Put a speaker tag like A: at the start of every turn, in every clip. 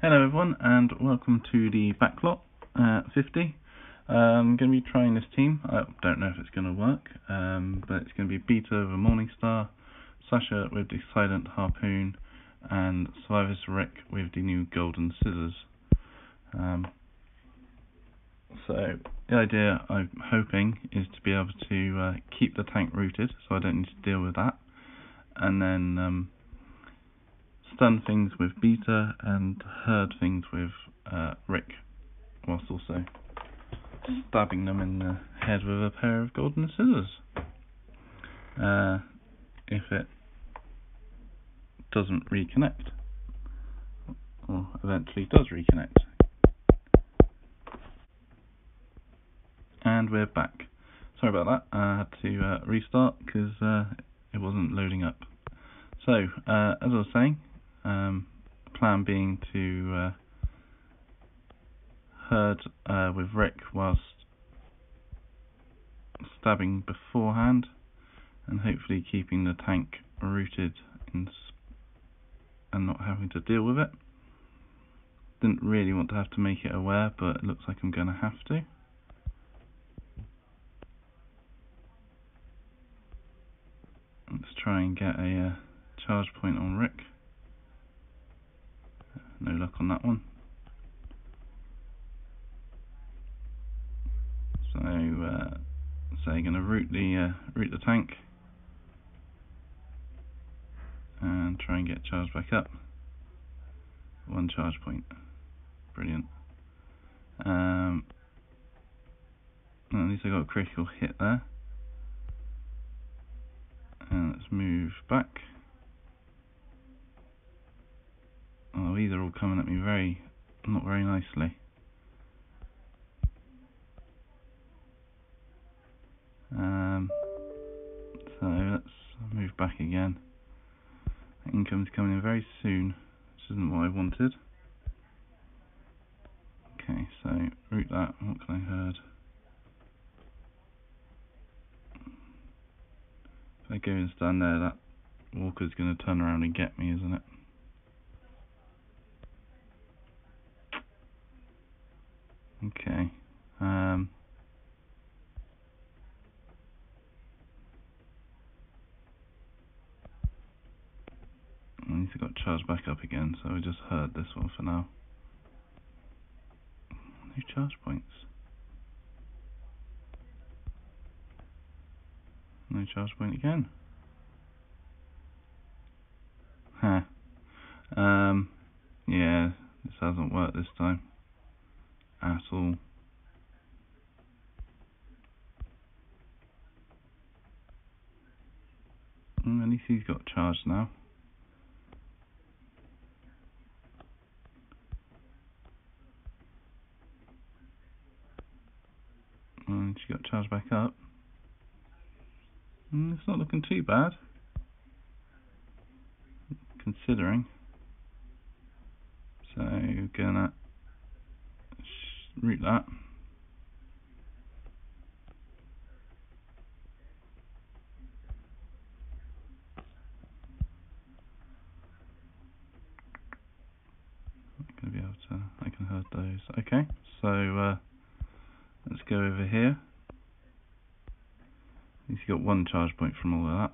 A: Hello everyone and welcome to the backlot uh, 50. Uh, I'm going to be trying this team. I don't know if it's going to work, um, but it's going to be Beta a Morningstar, Sasha with the Silent Harpoon, and Survivors Rick with the new Golden Scissors. Um, so the idea I'm hoping is to be able to uh, keep the tank rooted, so I don't need to deal with that, and then stun things with Beta and herd things with uh, Rick, whilst also stabbing them in the head with a pair of golden scissors. Uh, if it doesn't reconnect, or eventually does reconnect. And we're back. Sorry about that, I had to uh, restart because uh, it wasn't loading up. So, uh, as I was saying, um, plan being to uh, herd uh, with Rick whilst stabbing beforehand and hopefully keeping the tank rooted and not having to deal with it. Didn't really want to have to make it aware, but it looks like I'm going to have to. Let's try and get a uh, charge point on Rick. No luck on that one. So, uh, so you're going to root the uh, root the tank and try and get charged back up. One charge point. Brilliant. Um, at least I got a critical hit there. And let's move back. Oh, these are all coming at me very, not very nicely. Um, so let's move back again. Income's coming in very soon, which isn't what I wanted. Okay, so root that. What can I herd? If I go and stand there, that walker's going to turn around and get me, isn't it? Okay. Um, I need to got charged back up again, so we just herd this one for now. No charge points. No charge point again. Huh. Um, yeah, this hasn't worked this time at all. Mm, at least he's got charged now. And she got charged back up. Mm, it's not looking too bad. Considering. So, gonna root that. going to be able to, I can herd those. Okay, so uh, let's go over here. At least you got one charge point from all of that.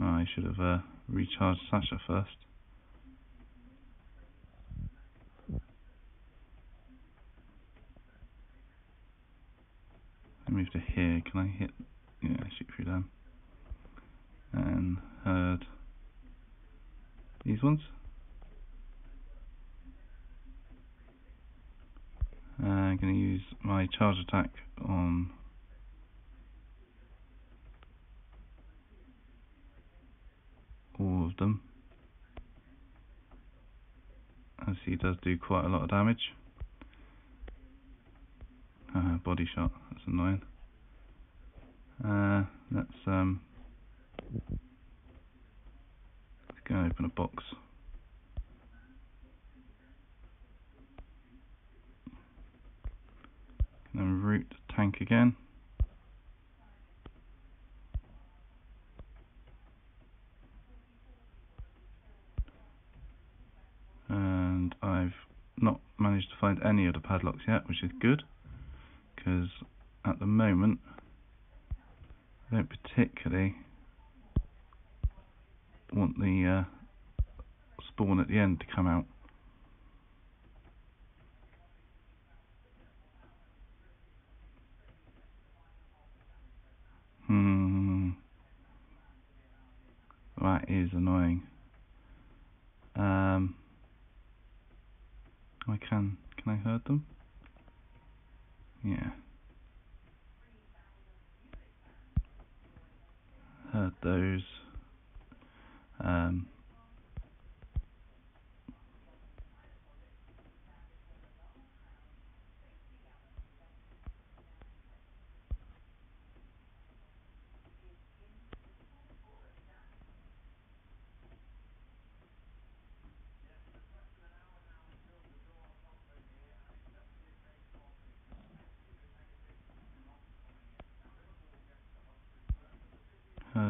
A: Oh, I should have uh, recharged Sasha first. I move to here. Can I hit? Yeah, shoot through them. And herd these ones. Uh, I'm going to my charge attack on all of them. As he does do quite a lot of damage. Uh, body shot, that's annoying. Uh, let's um, let's go open a box. then root tank again. And I've not managed to find any of the padlocks yet which is good because at the moment I don't particularly want the uh, spawn at the end to come out. That is annoying. Um. I can. Can I hurt them? Yeah. Hurt those. Um.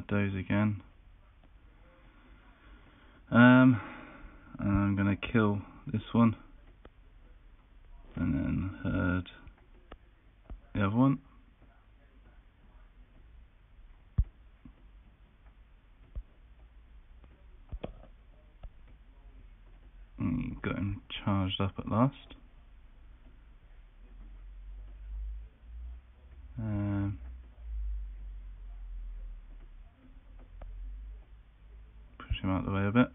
A: Those again. Um, and I'm gonna kill this one, and then herd the other one. And got him charged up at last. Um, push him out the way a bit.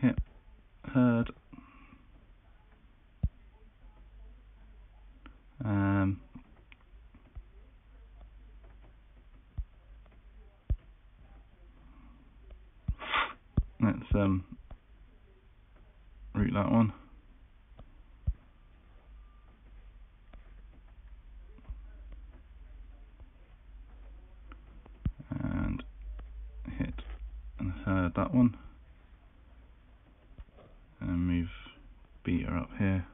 A: Hit herd. Um, let's um root that one. And hit and herd that one. And move Beta up here.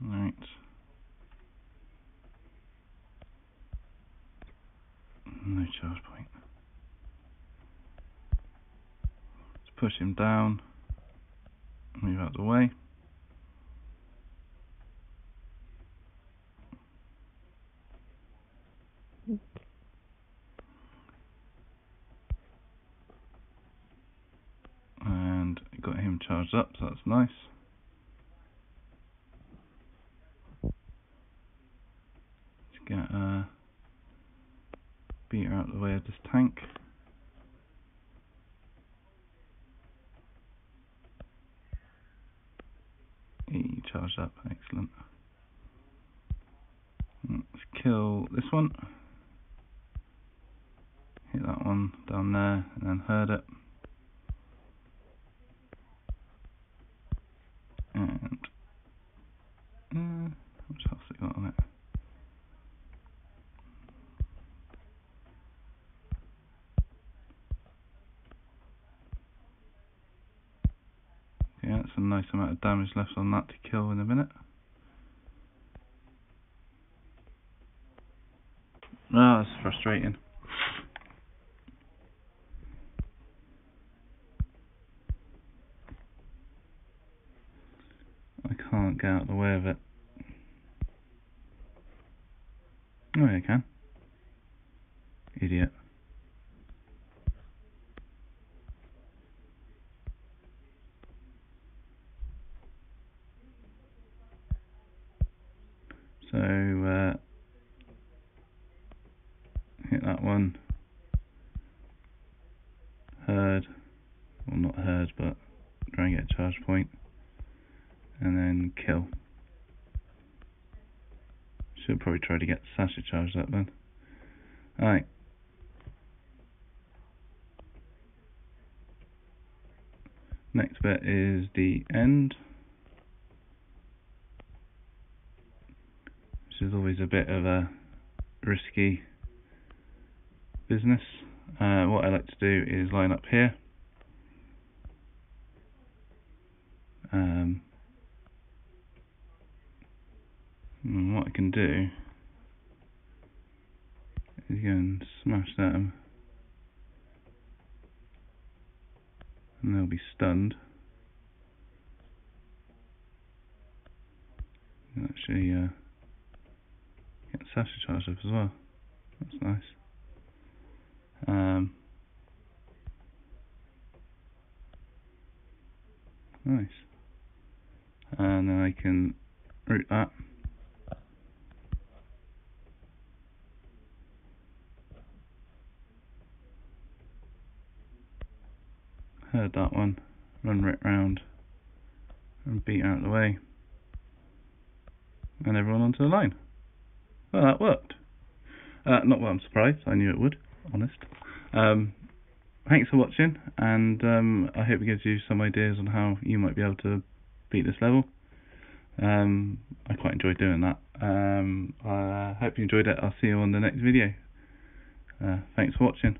A: Right. Charge point. Let's push him down. Move out the way. And got him charged up, so that's nice. Let's get uh, out of the way of this tank. He charged up, excellent. Let's kill this one. Hit that one down there and then herd it. And uh, much else it got on it? Yeah, that's a nice amount of damage left on that to kill in a minute. Ah, that's frustrating. I can't get out of the way of it. Oh, yeah, I can. Idiot. So, uh, hit that one. Herd. Well, not herd, but try and get a charge. And then kill. Should probably try to get Sasha charged up then. Alright. Next bit is the end. This is always a bit of a risky business. Uh, what I like to do is line up here. Um, and what I can do is go and smash them and they'll be stunned. Actually, uh, get charged up as well. That's nice. Um, nice. And then I can root that. Herd that one. Run right round and beat out of the way. And everyone onto the line. Well, that worked. Uh, not that I'm surprised, I knew it would, honest. Um, thanks for watching, and um, I hope it gives you some ideas on how you might be able to beat this level. Um, I quite enjoyed doing that. Um, I hope you enjoyed it. I'll see you on the next video. Uh, thanks for watching.